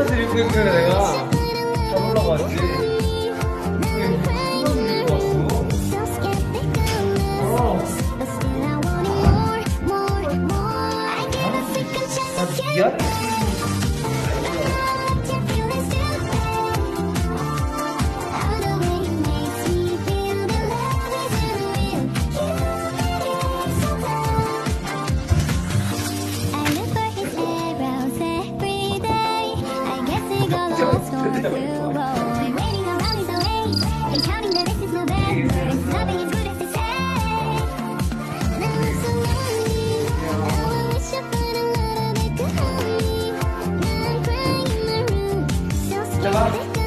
선글라스 입고 있길래 내가 잡으려고 왔지. 근 好了。